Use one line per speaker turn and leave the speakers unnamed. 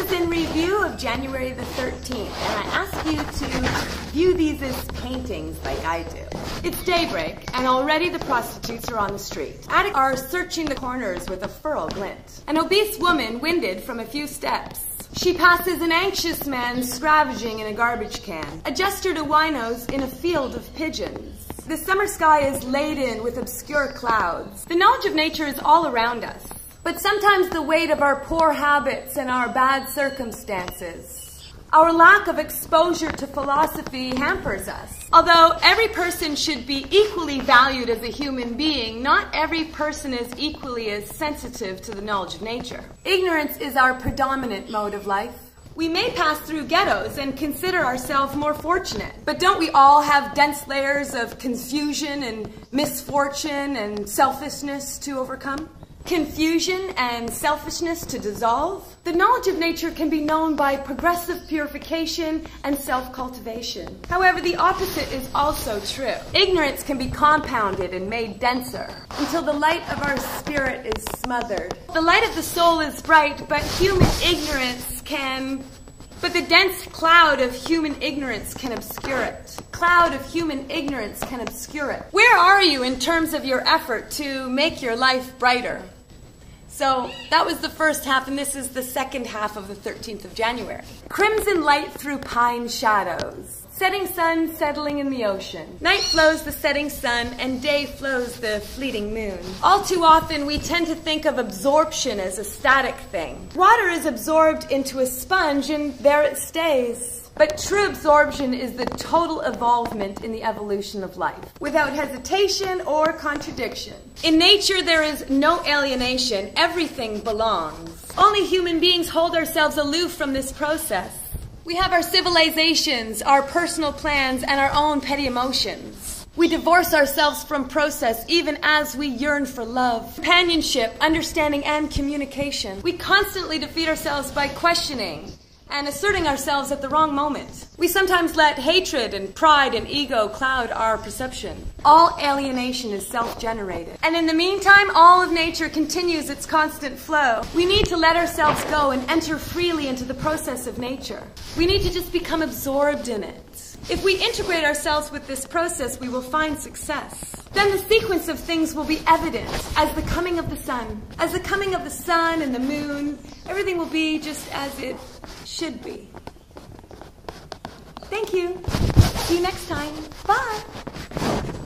is in review of January the 13th, and I ask you to view these as paintings like I do. It's daybreak, and already the prostitutes are on the street. Addicts are searching the corners with a furrow glint. An obese woman, winded from a few steps, she passes an anxious man scavenging in a garbage can. A jester to winos in a field of pigeons. The summer sky is laden with obscure clouds. The knowledge of nature is all around us. But sometimes the weight of our poor habits and our bad circumstances, our lack of exposure to philosophy hampers us. Although every person should be equally valued as a human being, not every person is equally as sensitive to the knowledge of nature. Ignorance is our predominant mode of life. We may pass through ghettos and consider ourselves more fortunate, but don't we all have dense layers of confusion and misfortune and selfishness to overcome? Confusion and selfishness to dissolve. The knowledge of nature can be known by progressive purification and self-cultivation. However, the opposite is also true. Ignorance can be compounded and made denser until the light of our spirit is smothered. The light of the soul is bright, but human ignorance can but the dense cloud of human ignorance can obscure it. Cloud of human ignorance can obscure it. Where are you in terms of your effort to make your life brighter? So that was the first half, and this is the second half of the 13th of January. Crimson light through pine shadows. Setting sun settling in the ocean. Night flows the setting sun, and day flows the fleeting moon. All too often, we tend to think of absorption as a static thing. Water is absorbed into a sponge, and there it stays. But true absorption is the total evolvement in the evolution of life, without hesitation or contradiction. In nature, there is no alienation. Everything belongs. Only human beings hold ourselves aloof from this process. We have our civilizations, our personal plans, and our own petty emotions. We divorce ourselves from process even as we yearn for love, companionship, understanding, and communication. We constantly defeat ourselves by questioning and asserting ourselves at the wrong moment. We sometimes let hatred and pride and ego cloud our perception. All alienation is self-generated. And in the meantime, all of nature continues its constant flow. We need to let ourselves go and enter freely into the process of nature. We need to just become absorbed in it. If we integrate ourselves with this process, we will find success. Then the sequence of things will be evident as the coming of the sun. As the coming of the sun and the moon, everything will be just as it should be. Thank you. See you next time. Bye.